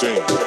sing.